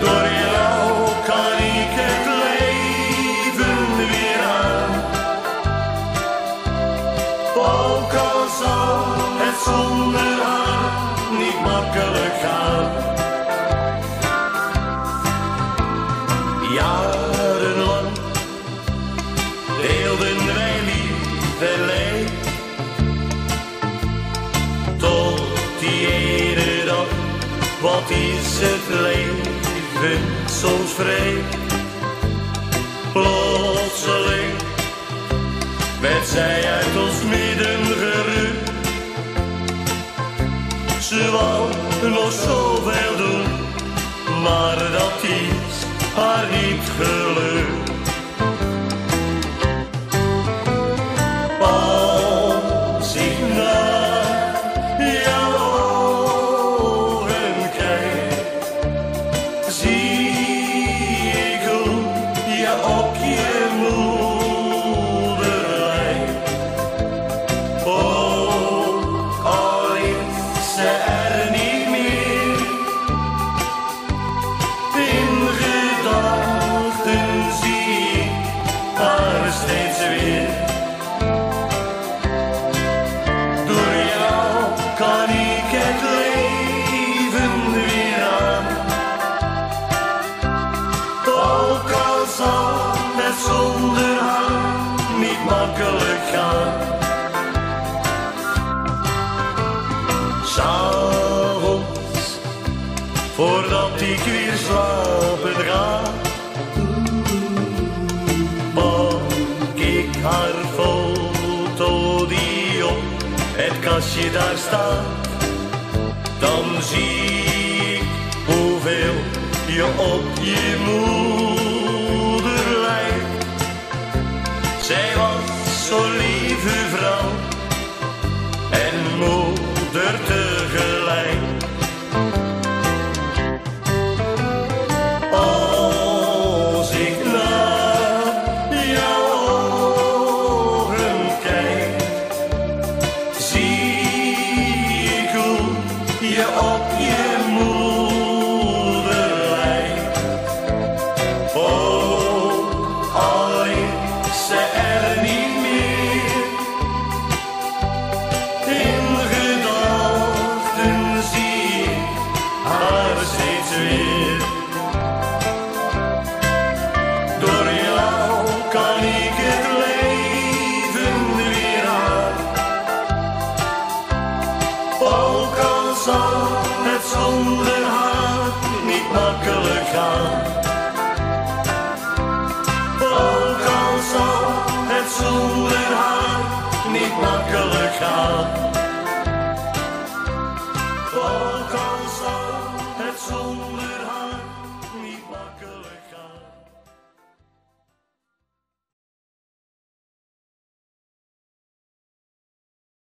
Door jou kan ik het leven weer aan. Ook al zou het zonder haar niet makkelijk gaan. Wat is het leven soms vreemd? Plotseling werd zij uit ons midden gerukt. Ze wou nog zoveel doen, maar dat is haar niet gelukt. Gaan. S'avonds, voordat ik weer slapen ga, pak ik haar foto die op het kastje daar staat. Dan zie ik hoeveel je op je moeder sol.